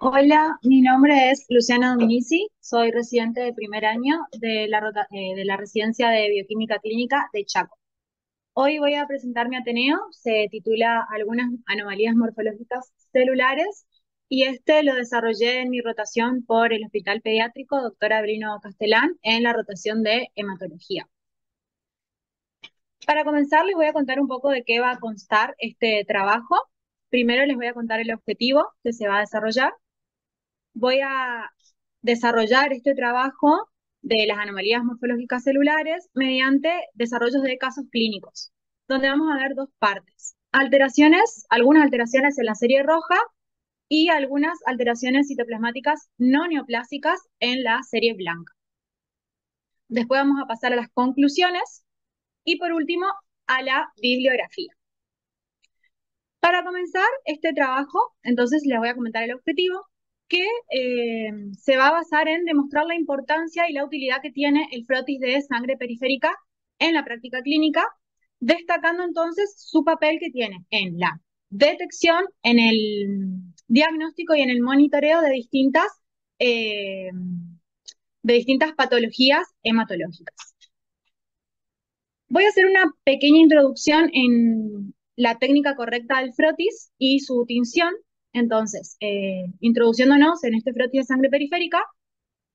Hola, mi nombre es Luciana Dominici, soy residente de primer año de la, rota- eh, de la residencia de Bioquímica Clínica de Chaco. Hoy voy a presentar mi Ateneo, se titula Algunas anomalías morfológicas celulares y este lo desarrollé en mi rotación por el Hospital Pediátrico Dr. Abrino Castelán en la rotación de hematología. Para comenzar, les voy a contar un poco de qué va a constar este trabajo. Primero les voy a contar el objetivo que se va a desarrollar voy a desarrollar este trabajo de las anomalías morfológicas celulares mediante desarrollos de casos clínicos, donde vamos a ver dos partes. Alteraciones, algunas alteraciones en la serie roja y algunas alteraciones citoplasmáticas no neoplásicas en la serie blanca. Después vamos a pasar a las conclusiones y por último a la bibliografía. Para comenzar este trabajo, entonces les voy a comentar el objetivo, que eh, se va a basar en demostrar la importancia y la utilidad que tiene el frotis de sangre periférica en la práctica clínica, destacando entonces su papel que tiene en la detección, en el diagnóstico y en el monitoreo de distintas, eh, de distintas patologías hematológicas. Voy a hacer una pequeña introducción en la técnica correcta del frotis y su tinción, entonces, eh, introduciéndonos en este frotis de sangre periférica,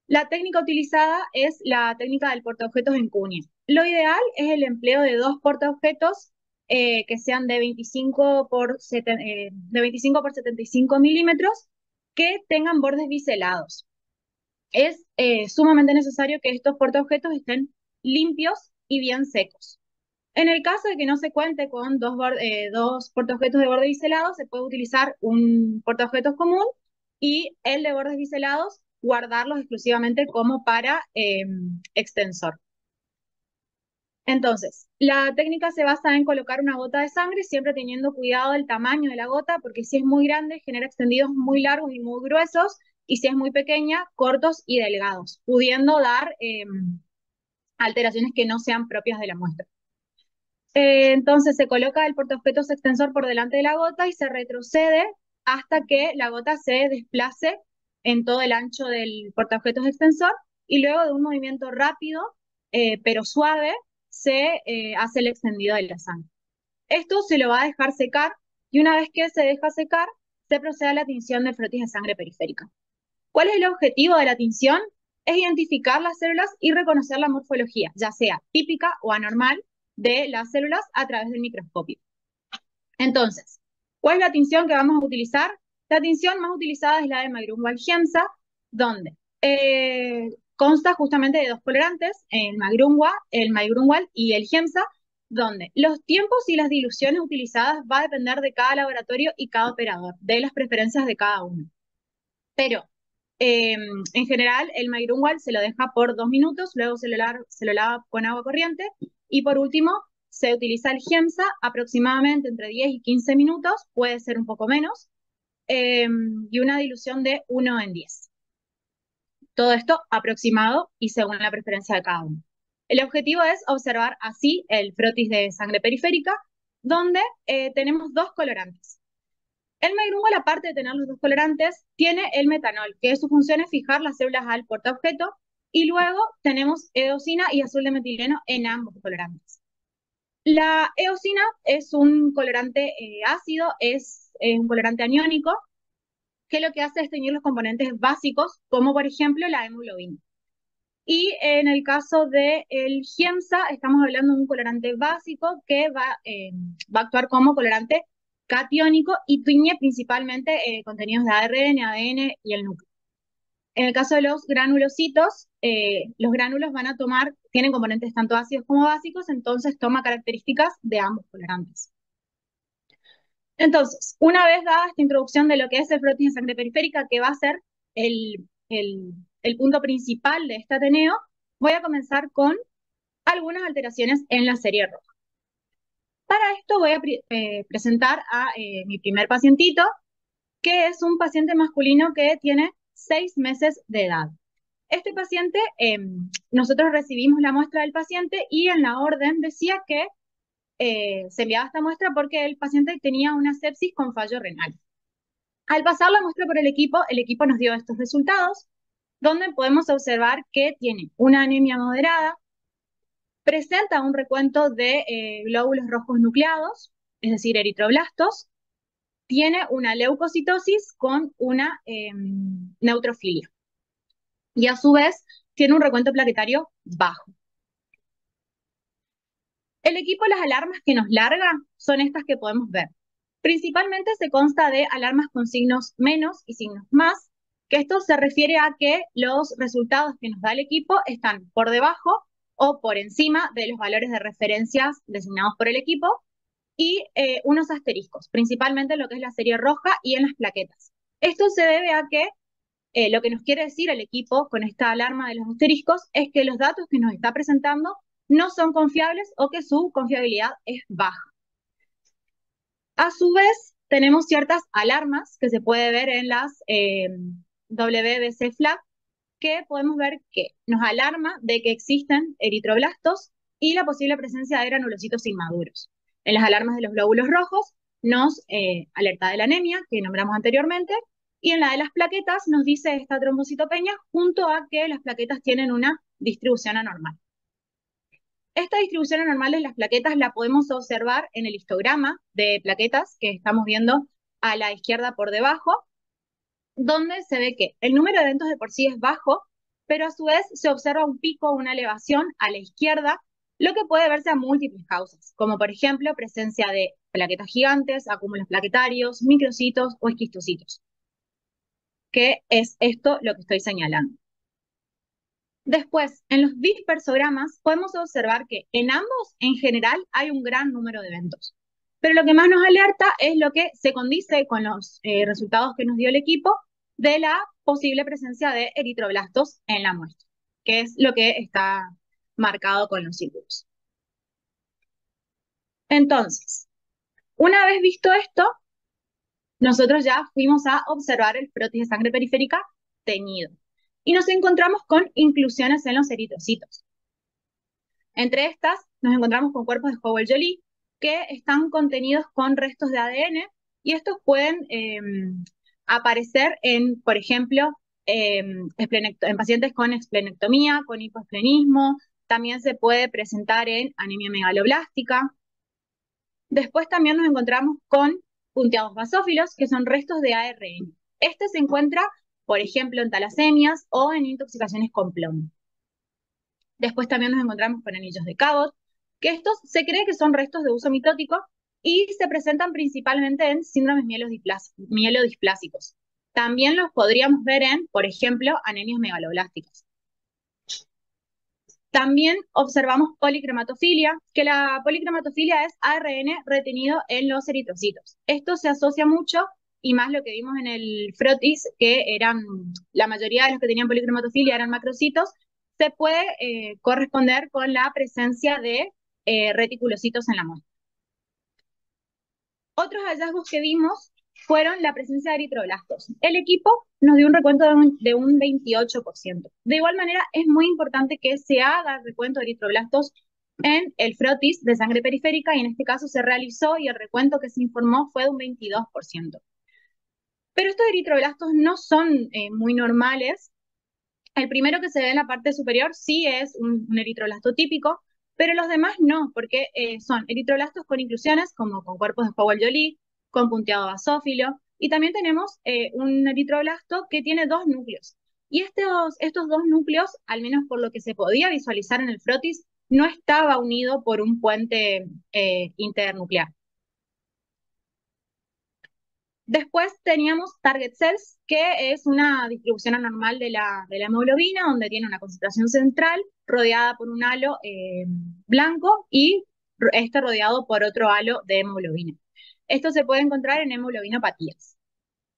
la técnica utilizada es la técnica del portaobjetos en cuña. Lo ideal es el empleo de dos portaobjetos eh, que sean de 25 por, eh, de 25 por 75 milímetros que tengan bordes biselados. Es eh, sumamente necesario que estos portaobjetos estén limpios y bien secos. En el caso de que no se cuente con dos, eh, dos portaobjetos de borde biselado, se puede utilizar un portaobjetos común y el de bordes biselados guardarlos exclusivamente como para em, extensor. Entonces, la técnica se basa en colocar una gota de sangre, siempre teniendo cuidado del tamaño de la gota, porque si es muy grande, genera extendidos muy largos y muy gruesos, y si es muy pequeña, cortos y delgados, pudiendo dar em, alteraciones que no sean propias de la muestra. Eh, entonces se coloca el portaobjetos extensor por delante de la gota y se retrocede hasta que la gota se desplace en todo el ancho del portaobjetos extensor y luego de un movimiento rápido eh, pero suave se eh, hace el extendido de la sangre. Esto se lo va a dejar secar y una vez que se deja secar se procede a la tinción de frotis de sangre periférica. ¿Cuál es el objetivo de la tinción? Es identificar las células y reconocer la morfología, ya sea típica o anormal, de las células a través del microscopio. Entonces, ¿cuál es la tinción que vamos a utilizar? La tinción más utilizada es la de Magrunwald-Giemsa, donde eh, consta justamente de dos colorantes, el Magrunwald, el Magrunwald y el Giemsa, donde los tiempos y las diluciones utilizadas va a depender de cada laboratorio y cada operador, de las preferencias de cada uno. Pero em, en general, el Magrunwald se lo deja por dos minutos, luego se lo lava con agua corriente y por último, se utiliza el GEMSA aproximadamente entre 10 y 15 minutos, puede ser un poco menos, em, y una dilución de 1 en 10. Todo esto aproximado y según la preferencia de cada uno. El objetivo es observar así el frotis de sangre periférica, donde eh, tenemos dos colorantes. El la aparte de tener los dos colorantes, tiene el metanol, que su función es fijar las células al portaobjeto y luego tenemos eosina y azul de metileno en ambos colorantes. La eosina es un colorante eh, ácido, es, un colorante aniónico, que lo que hace es teñir los componentes básicos, como por ejemplo la hemoglobina. Y en el caso del el GIEMSA, estamos hablando de un colorante básico que va, eh, va a actuar como colorante catiónico y tiñe principalmente eh, contenidos de ARN, ADN y el núcleo. En el caso de los granulocitos, eh, los gránulos van a tomar, tienen componentes tanto ácidos como básicos, entonces toma características de ambos colorantes. Entonces, una vez dada esta introducción de lo que es el frotis de sangre periférica, que va a ser el, punto principal de este Ateneo, voy a comenzar con algunas alteraciones en la serie roja. Para esto voy a eh, presentar a eh, mi primer pacientito, que es un paciente masculino que tiene seis meses de edad. Este paciente, em, nosotros recibimos la muestra del paciente y en la orden decía que eh, se enviaba esta muestra porque el paciente tenía una sepsis con fallo renal. Al pasar la muestra por el equipo, el equipo nos dio estos resultados, donde podemos observar que tiene una anemia moderada, presenta un recuento de eh, glóbulos rojos nucleados, es decir, eritroblastos, tiene una leucocitosis con una em, neutrofilia. Y a su vez tiene un recuento plaquetario bajo. El equipo las alarmas que nos larga son estas que podemos ver. Principalmente se consta de alarmas con signos menos y signos más, que esto se refiere a que los resultados que nos da el equipo están por debajo o por encima de los valores de referencias designados por el equipo y eh, unos asteriscos, principalmente en lo que es la serie roja y en las plaquetas. Esto se debe a que eh, lo que nos quiere decir el equipo con esta alarma de los asteriscos es que los datos que nos está presentando no son confiables o que su confiabilidad es baja. A su vez, tenemos ciertas alarmas que se puede ver en las eh, WBC FLAG, que podemos ver que nos alarma de que existen eritroblastos y la posible presencia de granulocitos inmaduros. En las alarmas de los glóbulos rojos nos eh, alerta de la anemia, que nombramos anteriormente, y en la de las plaquetas nos dice esta trombocitopenia junto a que las plaquetas tienen una distribución anormal. Esta distribución anormal de las plaquetas la podemos observar en el histograma de plaquetas que estamos viendo a la izquierda por debajo, donde se ve que el número de eventos de por sí es bajo, pero a su vez se observa un pico una elevación a la izquierda, lo que puede verse a múltiples causas, como por ejemplo presencia de plaquetas gigantes, acúmulos plaquetarios, microcitos o esquistocitos que es esto lo que estoy señalando. Después, en los dispersogramas podemos observar que en ambos, en general, hay un gran número de eventos. Pero lo que más nos alerta es lo que se condice con los eh, resultados que nos dio el equipo de la posible presencia de eritroblastos en la muestra, que es lo que está marcado con los círculos. Entonces, una vez visto esto, nosotros ya fuimos a observar el frotis de sangre periférica teñido y nos encontramos con inclusiones en los eritrocitos. Entre estas, nos encontramos con cuerpos de Howell-Jolie que están contenidos con restos de ADN y estos pueden em, aparecer en, por ejemplo, em, en pacientes con esplenectomía, con hipoesplenismo, también se puede presentar en anemia megaloblástica. Después también nos encontramos con punteados basófilos, que son restos de ARN. Este se encuentra, por ejemplo, en talasemias o en intoxicaciones con plomo. Después también nos encontramos con anillos de Cabot, que estos se cree que son restos de uso mitótico y se presentan principalmente en síndromes mielodisplásicos. También los podríamos ver en, por ejemplo, anemias megaloblásticas. También observamos policromatofilia, que la policromatofilia es ARN retenido en los eritrocitos. Esto se asocia mucho, y más lo que vimos en el frotis, que eran, la mayoría de los que tenían policromatofilia eran macrocitos, se puede eh, corresponder con la presencia de eh, reticulocitos en la muestra. Otros hallazgos que vimos fueron la presencia de eritroblastos. El equipo nos dio un recuento de un, 28%. De igual manera, es muy importante que se haga el recuento de eritroblastos en el frotis de sangre periférica y en este caso se realizó y el recuento que se informó fue de un 22%. Pero estos eritroblastos no son eh, muy normales. El primero que se ve en la parte superior sí es un, eritroblasto típico, pero los demás no, porque eh, son eritroblastos con inclusiones como con cuerpos de Howell-Jolie, con punteado basófilo. Y también tenemos eh, un eritroblasto que tiene dos núcleos. Y estos, estos dos núcleos, al menos por lo que se podía visualizar en el frotis, no estaba unido por un puente eh, internuclear. Después teníamos target cells, que es una distribución anormal de la, hemoglobina, donde tiene una concentración central rodeada por un halo eh, blanco y este rodeado por otro halo de hemoglobina. Esto se puede encontrar en hemoglobinopatías.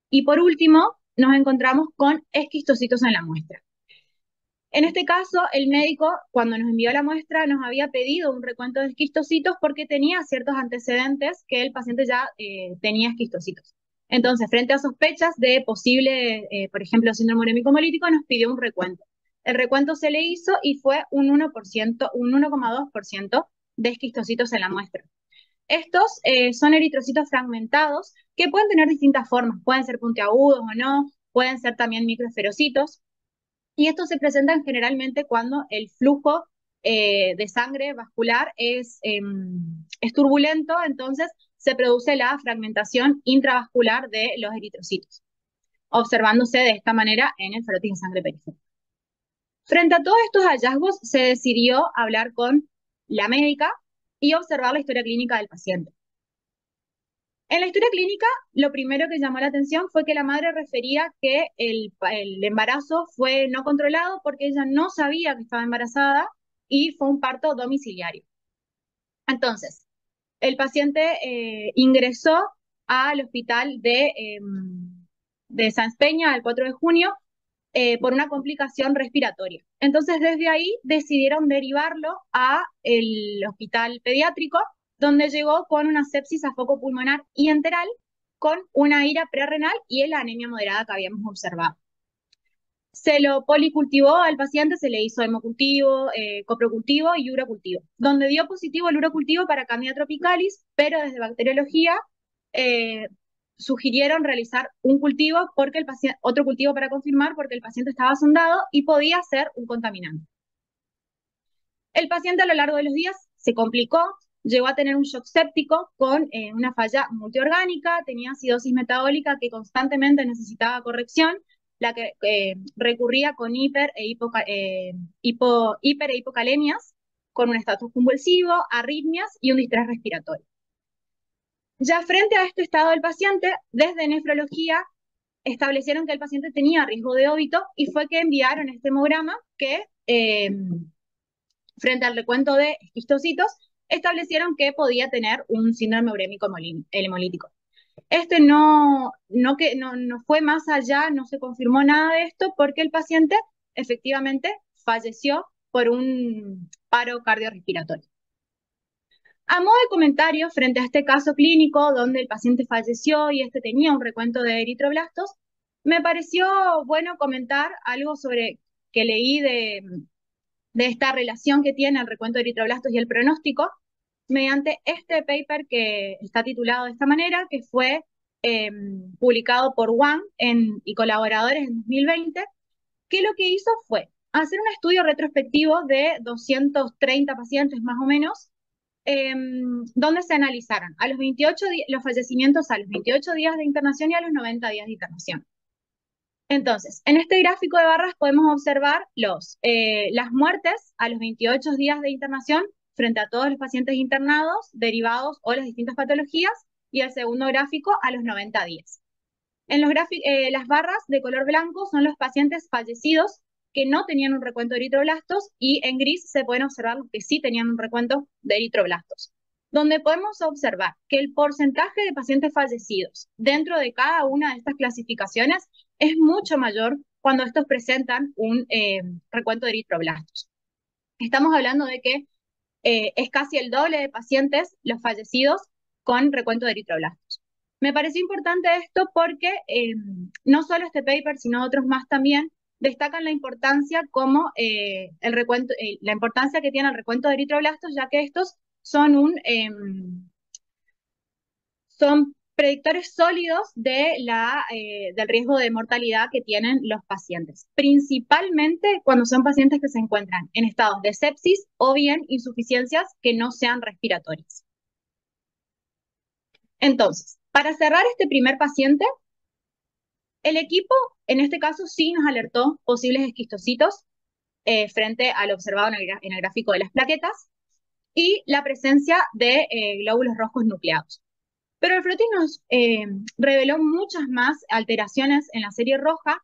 Y por último, nos encontramos con esquistocitos en la muestra. En este caso, el médico, cuando nos envió la muestra, nos había pedido un recuento de esquistocitos porque tenía ciertos antecedentes que el paciente ya eh, tenía esquistocitos. Entonces, frente a sospechas de posible, eh, por ejemplo, síndrome urémico hemolítico, nos pidió un recuento. El recuento se le hizo y fue un 1%, un 1,2% de esquistocitos en la muestra. Estos eh, son eritrocitos fragmentados que pueden tener distintas formas, pueden ser puntiagudos o no, pueden ser también microesferocitos. Y estos se presentan generalmente cuando el flujo eh, de sangre vascular es, em, es turbulento, entonces se produce la fragmentación intravascular de los eritrocitos, observándose de esta manera en el ferotis de sangre periférica. Frente a todos estos hallazgos, se decidió hablar con la médica y observar la historia clínica del paciente. En la historia clínica, lo primero que llamó la atención fue que la madre refería que el, embarazo fue no controlado porque ella no sabía que estaba embarazada y fue un parto domiciliario. Entonces, el paciente eh, ingresó al hospital de, em, de San Peña el 4 de junio eh, por una complicación respiratoria. Entonces, desde ahí decidieron derivarlo a el hospital pediátrico, donde llegó con una sepsis a foco pulmonar y enteral, con una ira prerrenal y la anemia moderada que habíamos observado. Se lo policultivó al paciente, se le hizo hemocultivo, eh, coprocultivo y urocultivo, donde dio positivo el urocultivo para Candida tropicalis, pero desde bacteriología eh, sugirieron realizar un cultivo porque el paciente, otro cultivo para confirmar porque el paciente estaba sondado y podía ser un contaminante. El paciente a lo largo de los días se complicó, llegó a tener un shock séptico con eh, una falla multiorgánica, tenía acidosis metabólica que constantemente necesitaba corrección, la que eh, recurría con hiper e, eh, hiper e hipocalemias, con un estatus convulsivo, arritmias y un distrés respiratorio. Ya frente a este estado del paciente, desde nefrología establecieron que el paciente tenía riesgo de óbito y fue que enviaron este hemograma que, eh, frente al recuento de histocitos, establecieron que podía tener un síndrome urémico hemolítico. Este no, no, que, no, no fue más allá, no se confirmó nada de esto porque el paciente efectivamente falleció por un paro cardiorrespiratorio. A modo de comentario, frente a este caso clínico donde el paciente falleció y este tenía un recuento de eritroblastos, me pareció bueno comentar algo sobre que leí de, esta relación que tiene el recuento de eritroblastos y el pronóstico mediante este paper que está titulado de esta manera, que fue em, publicado por Wang y colaboradores en 2020, que lo que hizo fue hacer un estudio retrospectivo de 230 pacientes más o menos, Em, donde se analizaron a los 28 los fallecimientos a los 28 días de internación y a los 90 días de internación. Entonces, en este gráfico de barras podemos observar los, eh, las muertes a los 28 días de internación frente a todos los pacientes internados, derivados o las distintas patologías, y el segundo gráfico a los 90 días. En los eh, las barras de color blanco son los pacientes fallecidos que no tenían un recuento de eritroblastos y en gris se pueden observar los que sí tenían un recuento de eritroblastos, donde podemos observar que el porcentaje de pacientes fallecidos dentro de cada una de estas clasificaciones es mucho mayor cuando estos presentan un eh, recuento de eritroblastos. Estamos hablando de que eh, es casi el doble de pacientes los fallecidos con recuento de eritroblastos. Me pareció importante esto porque eh, no solo este paper, sino otros más también, destacan la importancia como eh, el recuento, eh, la importancia que tiene el recuento de eritroblastos, ya que estos son un em, son predictores sólidos de la, eh, del riesgo de mortalidad que tienen los pacientes, principalmente cuando son pacientes que se encuentran en estados de sepsis o bien insuficiencias que no sean respiratorias. Entonces, para cerrar este primer paciente, el equipo, en este caso, sí nos alertó posibles esquistocitos eh, frente al observado en el, gráfico de las plaquetas y la presencia de eh, glóbulos rojos nucleados. Pero el flotín nos eh, reveló muchas más alteraciones en la serie roja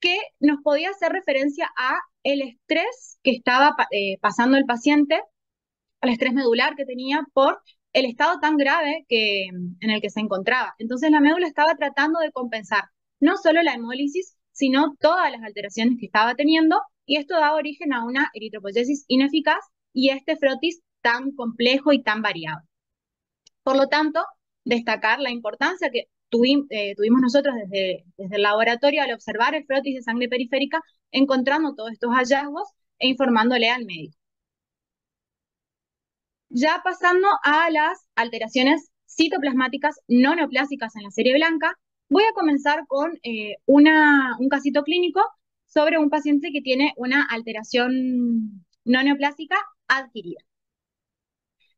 que nos podía hacer referencia a el estrés que estaba pasando el paciente, al estrés medular que tenía por el estado tan grave que, en el que se encontraba. Entonces la médula estaba tratando de compensar no solo la hemólisis, sino todas las alteraciones que estaba teniendo, y esto da origen a una eritropoyesis ineficaz y este frotis tan complejo y tan variado. Por lo tanto, destacar la importancia que eh, tuvimos nosotros desde, desde el laboratorio al observar el frotis de sangre periférica, encontrando todos estos hallazgos e informándole al médico. Ya pasando a las alteraciones citoplasmáticas no neoplásicas en la serie blanca, voy a comenzar con eh, un casito clínico sobre un paciente que tiene una alteración no neoplásica adquirida.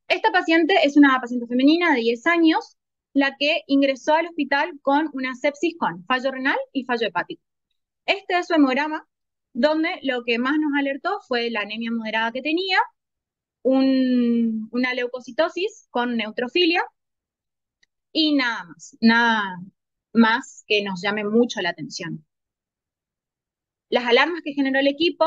Esta paciente es una paciente femenina de 10 años, la que ingresó al hospital con una sepsis con fallo renal y fallo hepático. Este es su hemograma, donde lo que más nos alertó fue la anemia moderada que tenía, una leucocitosis con neutrofilia y nada más, nada más que nos llame mucho la atención. Las alarmas que generó el equipo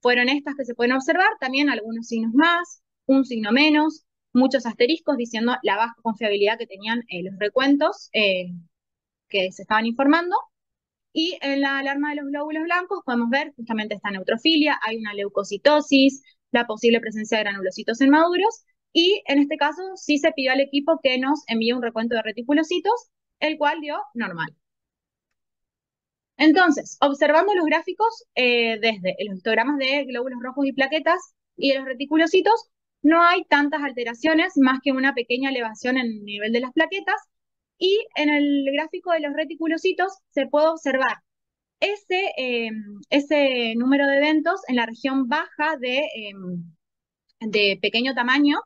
fueron estas que se pueden observar, también algunos signos más, un signo menos, muchos asteriscos diciendo la baja confiabilidad que tenían eh, los recuentos eh, que se estaban informando. Y en la alarma de los glóbulos blancos podemos ver justamente esta neutrofilia, hay una leucocitosis, la posible presencia de granulocitos inmaduros, y en este caso sí se pidió al equipo que nos envíe un recuento de reticulocitos, el cual dio normal. Entonces, observando los gráficos eh, desde los histogramas de glóbulos rojos y plaquetas y de los reticulocitos, no hay tantas alteraciones más que una pequeña elevación en el nivel de las plaquetas. Y en el gráfico de los reticulocitos se puede observar ese, em, ese número de eventos en la región baja de, em, de pequeño tamaño,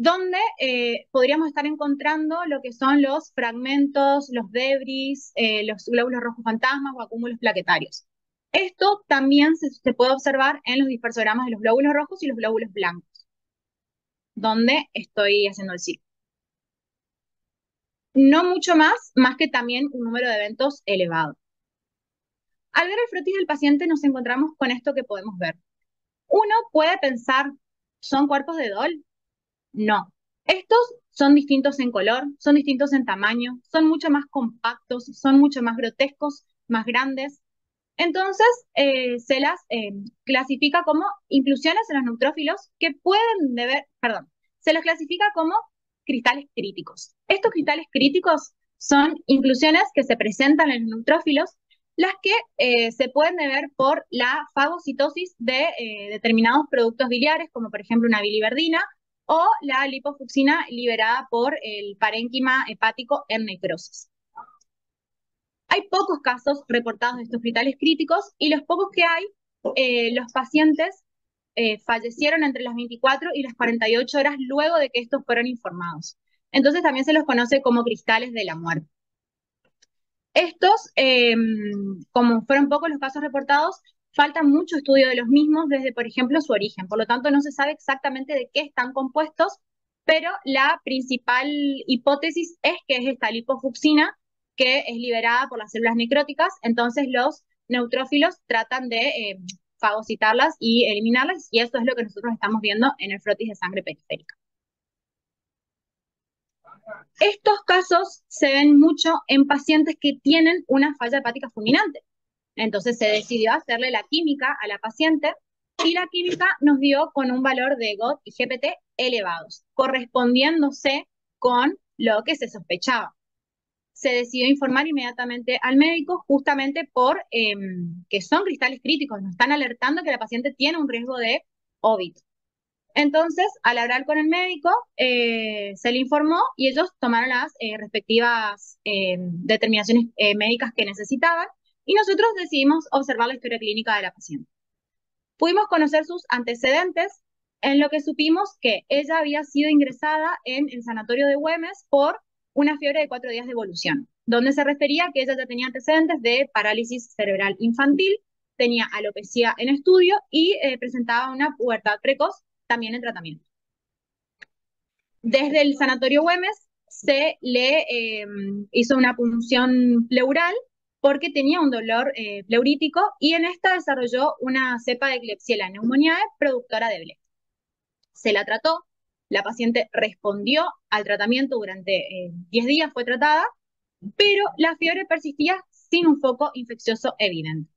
donde eh, podríamos estar encontrando lo que son los fragmentos, los debris, eh, los glóbulos rojos fantasmas o acúmulos plaquetarios. Esto también se, puede observar en los dispersogramas de los glóbulos rojos y los glóbulos blancos, donde estoy haciendo el ciclo. No mucho más, más que también un número de eventos elevado. Al ver el frotis del paciente nos encontramos con esto que podemos ver. Uno puede pensar, ¿son cuerpos de DOL? No. Estos son distintos en color, son distintos en tamaño, son mucho más compactos, son mucho más grotescos, más grandes. Entonces, eh, se las eh, clasifica como inclusiones en los neutrófilos que pueden deber, perdón, se los clasifica como cristales críticos. Estos cristales críticos son inclusiones que se presentan en los neutrófilos las que eh, se pueden deber por la fagocitosis de determinados productos biliares, como por ejemplo una biliverdina o la lipofuxina liberada por el parénquima hepático en necrosis. Hay pocos casos reportados de estos hospitales críticos y los pocos que hay, eh, los pacientes eh, fallecieron entre las 24 y las 48 horas luego de que estos fueron informados. Entonces también se los conoce como cristales de la muerte. Estos, em, como fueron pocos los casos reportados, falta mucho estudio de los mismos desde, por ejemplo, su origen. Por lo tanto, no se sabe exactamente de qué están compuestos, pero la principal hipótesis es que es esta lipofuxina que es liberada por las células necróticas, entonces los neutrófilos tratan de eh, fagocitarlas y eliminarlas, y eso es lo que nosotros estamos viendo en el frotis de sangre periférica. Estos casos se ven mucho en pacientes que tienen una falla hepática fulminante. Entonces se decidió hacerle la química a la paciente y la química nos dio con un valor de GOT y GPT elevados, correspondiéndose con lo que se sospechaba. Se decidió informar inmediatamente al médico justamente por em, que son cristales críticos, nos están alertando que la paciente tiene un riesgo de óbito. Entonces, al hablar con el médico, eh, se le informó y ellos tomaron las eh, respectivas em, determinaciones eh, médicas que necesitaban y nosotros decidimos observar la historia clínica de la paciente. Pudimos conocer sus antecedentes, en lo que supimos que ella había sido ingresada en el sanatorio de Güemes por una fiebre de cuatro días de evolución, donde se refería que ella ya tenía antecedentes de parálisis cerebral infantil, tenía alopecia en estudio y eh, presentaba una pubertad precoz también en tratamiento. Desde el sanatorio Güemes se le eh, hizo una punción pleural porque tenía un dolor eh, pleurítico y en esta desarrolló una cepa de Klebsiella pneumoniae productora de BLE. Se la trató, la paciente respondió al tratamiento durante 10 eh, días, fue tratada, pero la fiebre persistía sin un foco infeccioso evidente,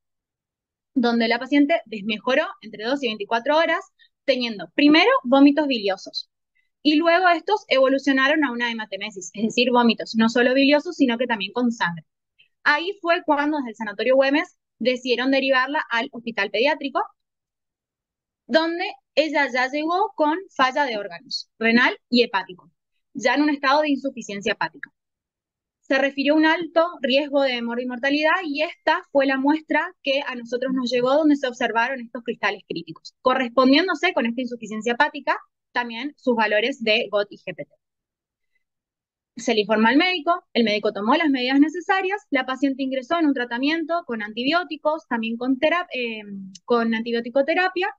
donde la paciente desmejoró entre 2 y 24 horas, teniendo primero vómitos biliosos, y luego estos evolucionaron a una hematemesis, es decir, vómitos no solo biliosos, sino que también con sangre. Ahí fue cuando desde el Sanatorio Güemes decidieron derivarla al hospital pediátrico, donde ella ya llegó con falla de órganos, renal y hepático, ya en un estado de insuficiencia hepática. Se refirió a un alto riesgo de mortalidad y esta fue la muestra que a nosotros nos llegó donde se observaron estos cristales críticos, correspondiéndose con esta insuficiencia hepática también sus valores de GOT y GPT. Se le informó al médico, el médico tomó las medidas necesarias, la paciente ingresó en un tratamiento con antibióticos, también con, eh, con antibiótico-terapia,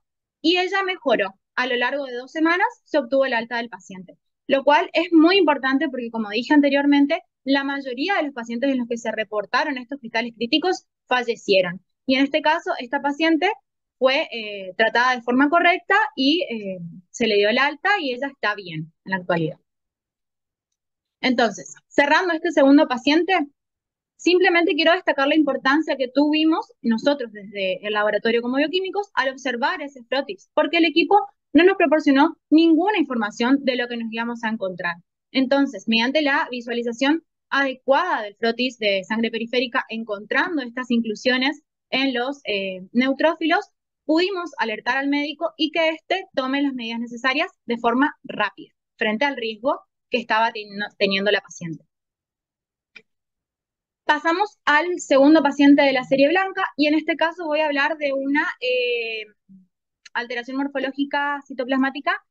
y ella mejoró. A lo largo de dos semanas se obtuvo el alta del paciente, lo cual es muy importante porque, como dije anteriormente, la mayoría de los pacientes en los que se reportaron estos hospitales críticos fallecieron. Y en este caso, esta paciente fue eh, tratada de forma correcta y eh, se le dio el alta y ella está bien en la actualidad. Entonces, cerrando este segundo paciente, simplemente quiero destacar la importancia que tuvimos nosotros desde el laboratorio como bioquímicos al observar ese frotis, porque el equipo no nos proporcionó ninguna información de lo que nos íbamos a encontrar. Entonces, mediante la visualización adecuada del frotis de sangre periférica, encontrando estas inclusiones en los eh, neutrófilos, pudimos alertar al médico y que éste tome las medidas necesarias de forma rápida frente al riesgo que estaba teniendo la paciente. Pasamos al segundo paciente de la serie blanca y en este caso voy a hablar de una eh, alteración morfológica citoplasmática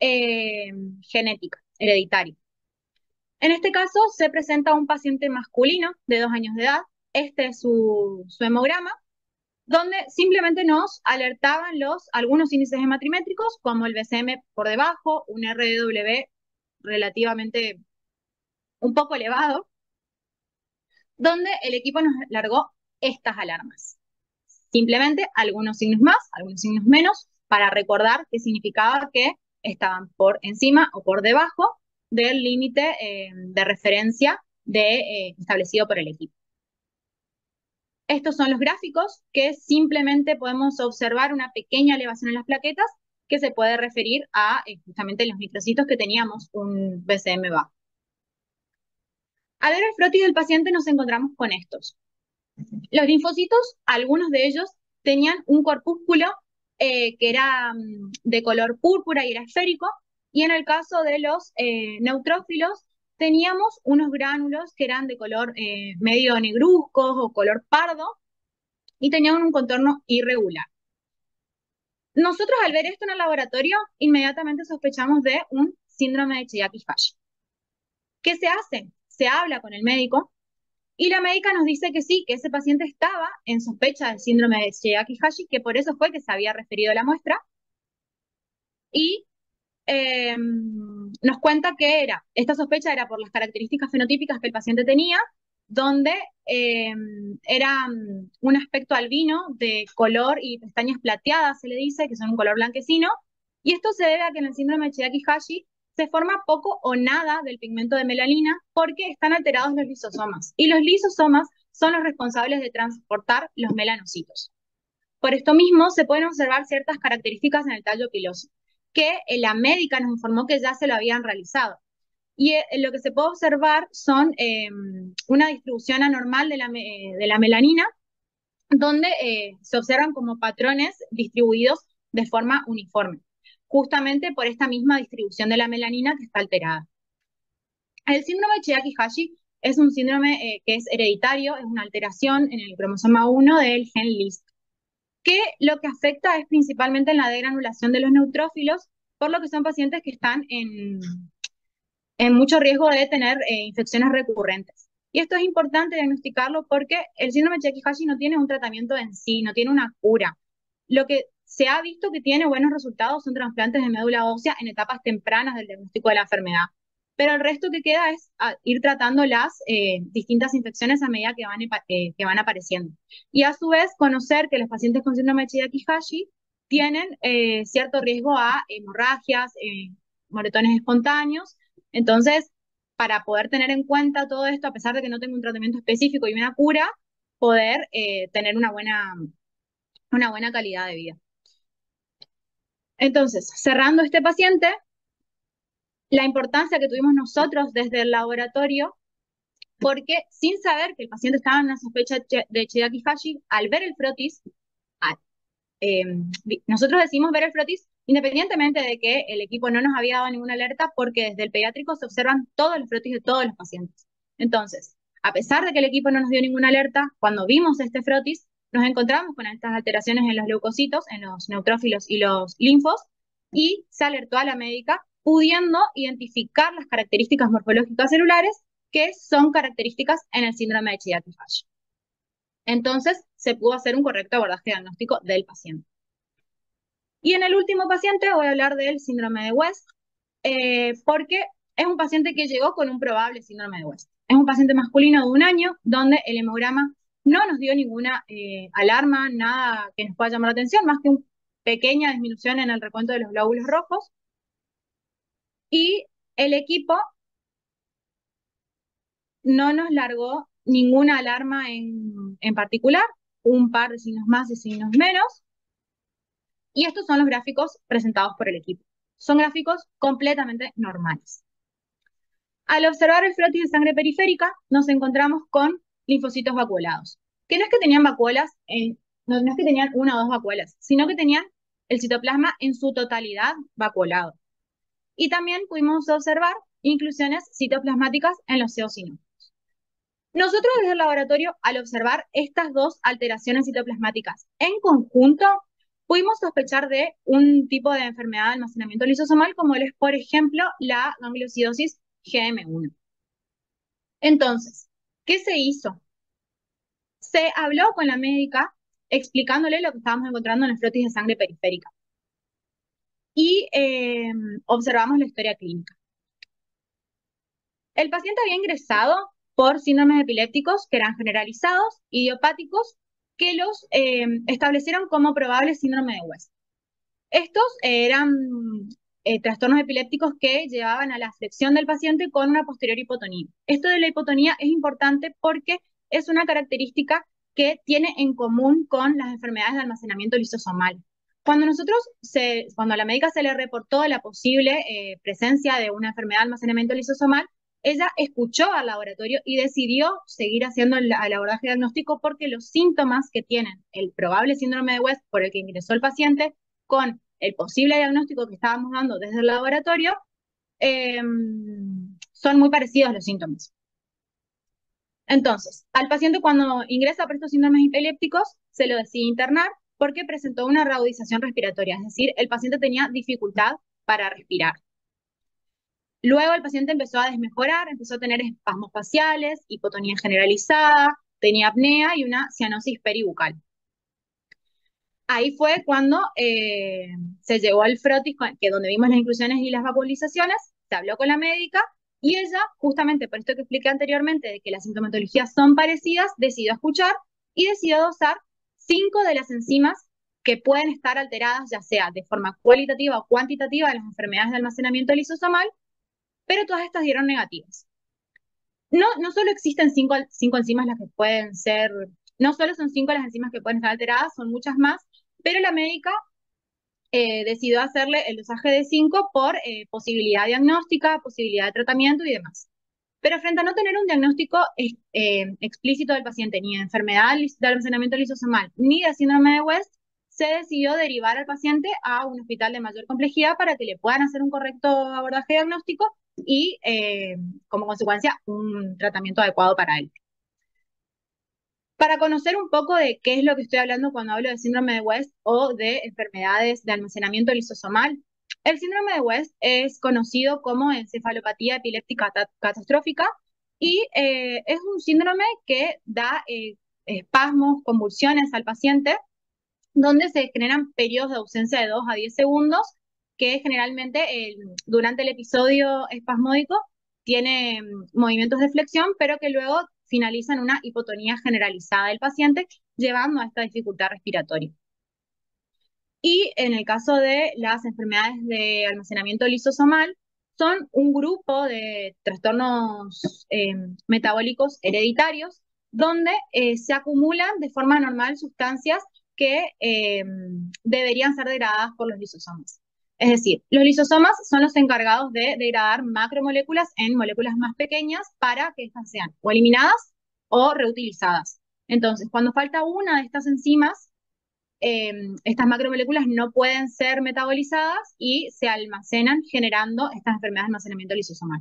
eh, genética, hereditaria. En este caso se presenta un paciente masculino de dos años de edad. Este es su, su hemograma donde simplemente nos alertaban los, algunos índices hematrimétricos, como el BCM por debajo, un RDW relativamente un poco elevado, donde el equipo nos largó estas alarmas. Simplemente algunos signos más, algunos signos menos, para recordar qué significaba que estaban por encima o por debajo del límite eh, de referencia eh, establecido por el equipo. Estos son los gráficos que simplemente podemos observar una pequeña elevación en las plaquetas que se puede referir a eh, justamente los microcitos que teníamos un BCM bajo. Al ver el frotis del paciente nos encontramos con estos. Los linfocitos, algunos de ellos tenían un corpúsculo eh, que era mm, de color púrpura y era esférico, y en el caso de los eh, neutrófilos teníamos unos gránulos que eran de color medio negruzcos o color pardo y tenían un contorno irregular. Nosotros al ver esto en el laboratorio, inmediatamente sospechamos de un síndrome de Chiaki-Hashi. ¿Qué se hace? Se habla con el médico y la médica nos dice que sí, que ese paciente estaba en sospecha del síndrome de Chiaki-Hashi, que por eso fue que se había referido a la muestra. Y Em, nos cuenta que era, esta sospecha era por las características fenotípicas que el paciente tenía, donde em, era mm, un aspecto albino de color y pestañas plateadas, se le dice, que son un color blanquecino, y esto se debe a que en el síndrome de Chiaki-Hashi se forma poco o nada del pigmento de melanina porque están alterados los lisosomas, y los lisosomas son los responsables de transportar los melanocitos. Por esto mismo, se pueden observar ciertas características en el tallo piloso que eh, la médica nos informó que ya se lo habían realizado. Y eh, lo que se puede observar son em, una distribución anormal de la, eh, melanina, donde se observan como patrones distribuidos de forma uniforme, justamente por esta misma distribución de la melanina que está alterada. El síndrome de Chiaki-Hashi es un síndrome que es hereditario, es una alteración en el cromosoma 1 del gen LIST que lo que afecta es principalmente en la degranulación de los neutrófilos, por lo que son pacientes que están en, en mucho riesgo de tener eh, infecciones recurrentes. Y esto es importante diagnosticarlo porque el síndrome de Chiaki-Hashi no tiene un tratamiento en sí, no tiene una cura. Lo que se ha visto que tiene buenos resultados son trasplantes de médula ósea en etapas tempranas del diagnóstico de la enfermedad pero el resto que queda es ir tratando las eh, distintas infecciones a medida que van, eh, que van apareciendo. Y a su vez, conocer que los pacientes con síndrome de Chiaki-Hashi tienen cierto riesgo a hemorragias, moretones espontáneos. Entonces, para poder tener en cuenta todo esto, a pesar de que no tengo un tratamiento específico y una cura, poder tener una buena, una buena calidad de vida. Entonces, cerrando este paciente, la importancia que tuvimos nosotros desde el laboratorio, porque sin saber que el paciente estaba en una sospecha de Chiaki-Hashi, al ver el frotis, em, nosotros decimos ver el frotis independientemente de que el equipo no nos había dado ninguna alerta, porque desde el pediátrico se observan todos los frotis de todos los pacientes. Entonces, a pesar de que el equipo no nos dio ninguna alerta, cuando vimos este frotis, nos encontramos con estas alteraciones en los leucocitos, en los neutrófilos y los linfos, y se alertó a la médica pudiendo identificar las características morfológicas celulares que son características en el síndrome de Chiari-Fascia. Entonces, se pudo hacer un correcto abordaje diagnóstico del paciente. Y en el último paciente voy a hablar del síndrome de West, eh, porque es un paciente que llegó con un probable síndrome de West. Es un paciente masculino de un año donde el hemograma no nos dio ninguna eh, alarma, nada que nos pueda llamar la atención, más que una pequeña disminución en el recuento de los glóbulos rojos. Y el equipo no nos largó ninguna alarma en, en particular, un par de signos más y signos menos. Y estos son los gráficos presentados por el equipo. Son gráficos completamente normales. Al observar el frotis de sangre periférica, nos encontramos con linfocitos vacuolados, que no es que tenían vacuolas, no, es que tenían una o dos vacuolas, sino que tenían el citoplasma en su totalidad vacuolado. Y también pudimos observar inclusiones citoplasmáticas en los eosinófilos. Nosotros desde el laboratorio, al observar estas dos alteraciones citoplasmáticas en conjunto, pudimos sospechar de un tipo de enfermedad de almacenamiento lisosomal, como es, por ejemplo, la gangliosidosis GM1. Entonces, ¿qué se hizo? Se habló con la médica explicándole lo que estábamos encontrando en el frotis de sangre periférica. Y eh, observamos la historia clínica. El paciente había ingresado por síndromes epilépticos que eran generalizados, idiopáticos, que los eh, establecieron como probable síndrome de West. Estos eran eh, trastornos epilépticos que llevaban a la flexión del paciente con una posterior hipotonía. Esto de la hipotonía es importante porque es una característica que tiene en común con las enfermedades de almacenamiento lisosomal. Cuando a la médica se le reportó la posible eh, presencia de una enfermedad de almacenamiento lisosomal, ella escuchó al laboratorio y decidió seguir haciendo el, el, abordaje diagnóstico porque los síntomas que tienen el probable síndrome de West por el que ingresó el paciente con el posible diagnóstico que estábamos dando desde el laboratorio, em, son muy parecidos los síntomas. Entonces, al paciente cuando ingresa por estos síndromes epilépticos, se lo decide internar porque presentó una raudización respiratoria, es decir, el paciente tenía dificultad para respirar. Luego el paciente empezó a desmejorar, empezó a tener espasmos faciales, hipotonía generalizada, tenía apnea y una cianosis peribucal. Ahí fue cuando eh, se llegó al frotis, que donde vimos las inclusiones y las vaculizaciones, se habló con la médica y ella, justamente por esto que expliqué anteriormente, de que las sintomatologías son parecidas, decidió escuchar y decidió dosar cinco de las enzimas que pueden estar alteradas, ya sea de forma cualitativa o cuantitativa, en las enfermedades de almacenamiento lisosomal, pero todas estas dieron negativas. No, no solo existen cinco, cinco enzimas las que pueden ser, no solo son cinco las enzimas que pueden estar alteradas, son muchas más, pero la médica eh, decidió hacerle el dosaje de 5 por eh, posibilidad diagnóstica, posibilidad de tratamiento y demás. Pero frente a no tener un diagnóstico eh, explícito del paciente, ni de enfermedad de almacenamiento lisosomal, ni de síndrome de West, se decidió derivar al paciente a un hospital de mayor complejidad para que le puedan hacer un correcto abordaje diagnóstico y, como consecuencia, un tratamiento adecuado para él. Para conocer un poco de qué es lo que estoy hablando cuando hablo de síndrome de West o de enfermedades de almacenamiento lisosomal, el síndrome de West es conocido como encefalopatía epiléptica catastrófica y eh, es un síndrome que da eh, espasmos, convulsiones al paciente, donde se generan periodos de ausencia de 2 a 10 segundos, que generalmente durante el episodio espasmódico tiene mm, movimientos de flexión, pero que luego finaliza en una hipotonía generalizada del paciente, llevando a esta dificultad respiratoria. Y en el caso de las enfermedades de almacenamiento lisosomal, son un grupo de trastornos eh, metabólicos hereditarios donde eh, se acumulan de forma normal sustancias que eh, deberían ser degradadas por los lisosomas. Es decir, los lisosomas son los encargados de degradar macromoléculas en moléculas más pequeñas para que estas sean o eliminadas o reutilizadas. Entonces, cuando falta una de estas enzimas, em, estas macromoléculas no pueden ser metabolizadas y se almacenan generando estas enfermedades de almacenamiento lisosomal.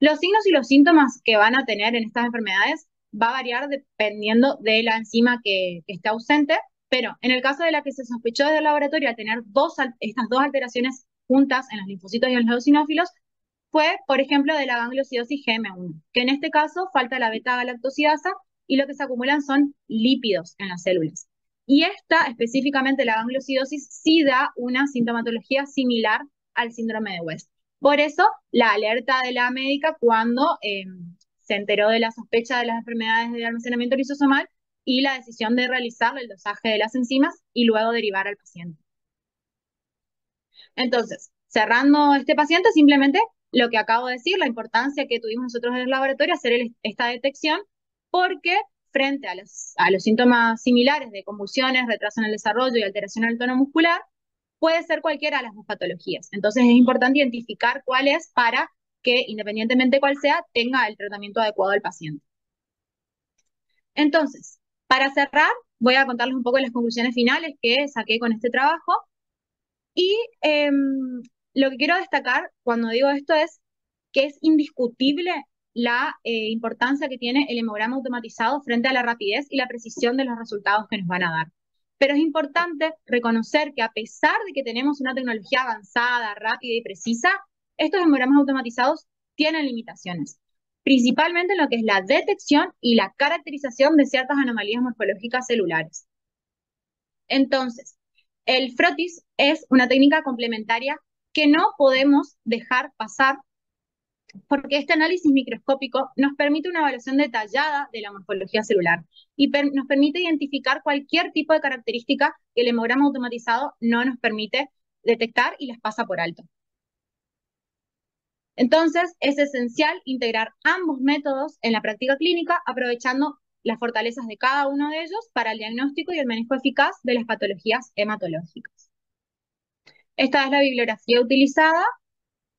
Los signos y los síntomas que van a tener en estas enfermedades va a variar dependiendo de la enzima que, que esté ausente, pero en el caso de la que se sospechó desde el laboratorio al tener dos, estas dos alteraciones juntas en los linfocitos y en los eosinófilos, fue, por ejemplo, de la gangliosidosis GM1, que en este caso falta la beta-galactosidasa y lo que se acumulan son lípidos en las células. Y esta, específicamente la gangliosidosis, sí da una sintomatología similar al síndrome de West. Por eso, la alerta de la médica cuando eh, se enteró de la sospecha de las enfermedades de almacenamiento lisosomal y la decisión de realizar el dosaje de las enzimas y luego derivar al paciente. Entonces, cerrando este paciente, simplemente lo que acabo de decir, la importancia que tuvimos nosotros en el laboratorio, hacer esta detección, porque frente a los, síntomas similares de convulsiones, retraso en el desarrollo y alteración del tono muscular, puede ser cualquiera de las dos patologías. Entonces es importante identificar cuál es para que, independientemente cuál sea, tenga el tratamiento adecuado al paciente. Entonces, para cerrar, voy a contarles un poco las conclusiones finales que saqué con este trabajo. Y em, lo que quiero destacar cuando digo esto es que es indiscutible la eh, importancia que tiene el hemograma automatizado frente a la rapidez y la precisión de los resultados que nos van a dar. Pero es importante reconocer que a pesar de que tenemos una tecnología avanzada, rápida y precisa, estos hemogramas automatizados tienen limitaciones, principalmente en lo que es la detección y la caracterización de ciertas anomalías morfológicas celulares. Entonces, el frotis es una técnica complementaria que no podemos dejar pasar porque este análisis microscópico nos permite una evaluación detallada de la morfología celular y nos permite identificar cualquier tipo de característica que el hemograma automatizado no nos permite detectar y las pasa por alto. Entonces, es esencial integrar ambos métodos en la práctica clínica, aprovechando las fortalezas de cada uno de ellos para el diagnóstico y el manejo eficaz de las patologías hematológicas. Esta es la bibliografía utilizada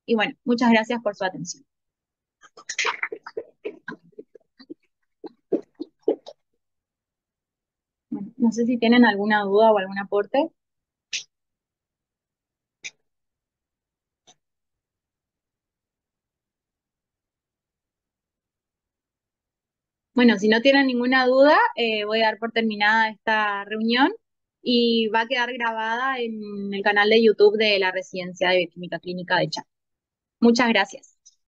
y bueno, muchas gracias por su atención. no sé si tienen alguna duda o algún aporte. Bueno, si no tienen ninguna duda, eh, voy a dar por terminada esta reunión y va a quedar grabada en el canal de YouTube de la Residencia de Bioquímica Clínica de Chat. Muchas gracias.